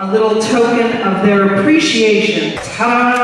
a little token of their appreciation. Ta-da!